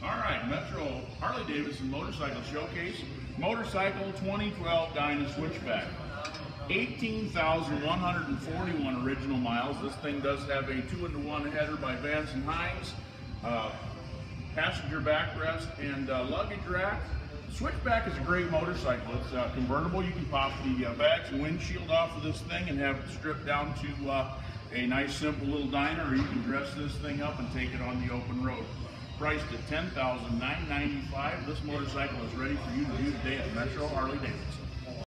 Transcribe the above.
All right, Metro Harley Davidson Motorcycle Showcase, motorcycle 2012 Dyna Switchback. 18,141 original miles. This thing does have a two into one header by Vance and Hines, uh, passenger backrest, and uh, luggage rack. Switchback is a great motorcycle. It's uh, convertible. You can pop the uh, bags and windshield off of this thing and have it stripped down to uh, a nice, simple little Dyna, or you can dress this thing up and take it on the open road. Priced at $10,995, this motorcycle is ready for you to view today at Metro Harley Davidson.